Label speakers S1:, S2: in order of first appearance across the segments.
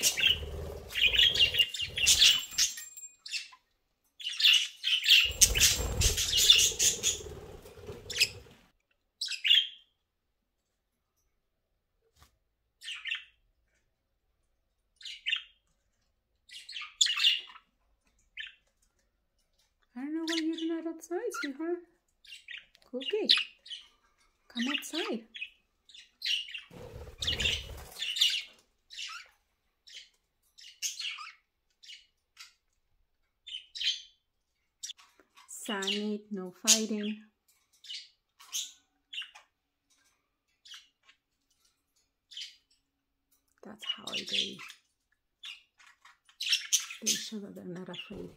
S1: I don't know why you're not outside, huh? Cookie, come outside. Sunny, no fighting. That's how they they show that they're not afraid.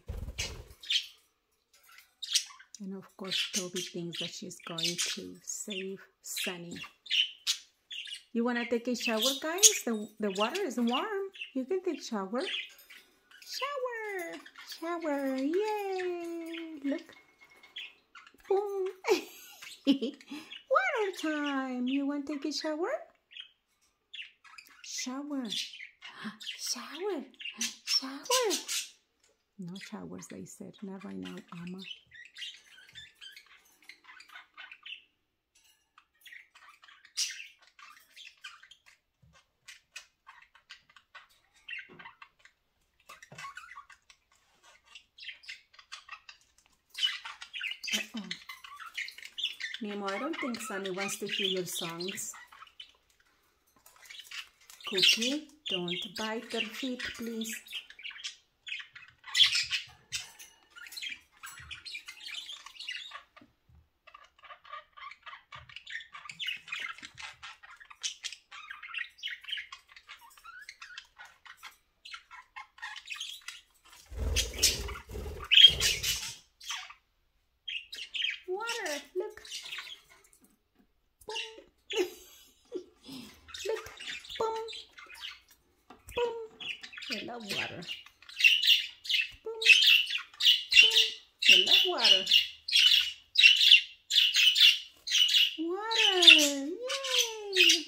S1: And of course, Toby thinks that she's going to save Sunny. You want to take a shower, guys? The, the water is warm. You can take shower. Shower! Shower! Yay! Look. Boom! water time! You want to take a shower? Shower! Shower! Shower! No showers, they said. Not right now, Amma. Uh-oh. Nemo, I don't think Sunny wants to hear your songs. Cookie, don't bite her feet, please. Water, look. Boom. look. Boom. Boom. Love water. Boom. Boom. I love water. Water. Yay.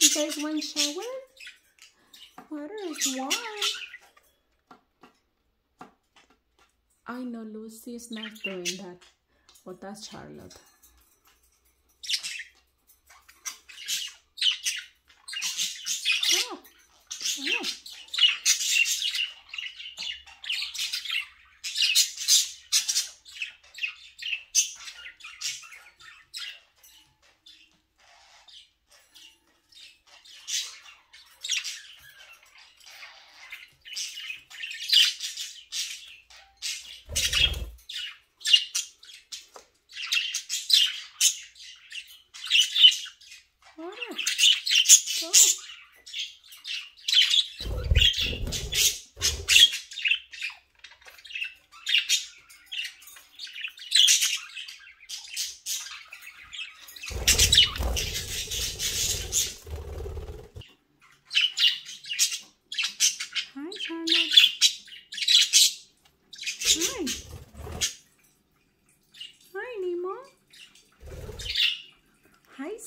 S1: You guys want shower? Water is warm. I know Lucy is not doing that, but that's Charlotte. Oh, oh. Water. Go. Hi, Charlotte. Hi. Hi, Nemo.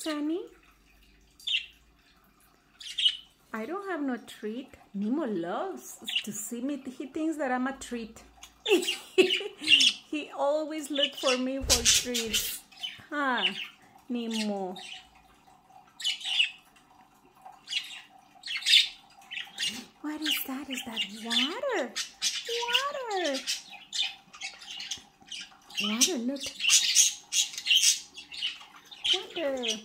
S1: Sunny. I don't have no treat. Nemo loves to see me. He thinks that I'm a treat. he always look for me for treats. Huh, Nemo. What is that? Is that water? Water. Water, look. Water.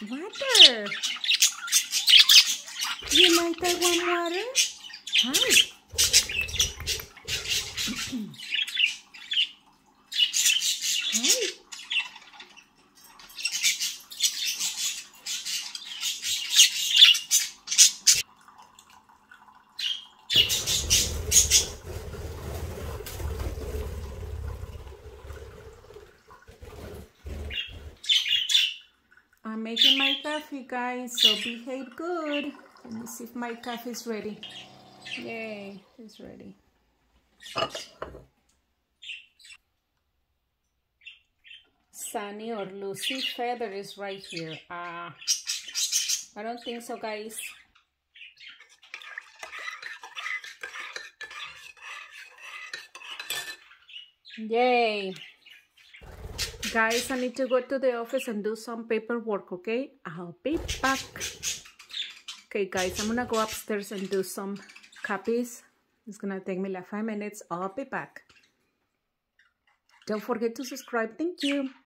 S1: Water. You like that one water? Hi. Hi. I'm making my coffee, guys, so behave good. Let me see if my coffee is ready. Yay, it's ready. Sunny or Lucy feather is right here. Ah, I don't think so, guys. Yay. Guys, I need to go to the office and do some paperwork, okay? I'll be back. Okay, guys, I'm gonna go upstairs and do some copies. It's gonna take me like five minutes. I'll be back. Don't forget to subscribe. Thank you.